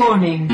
Warning.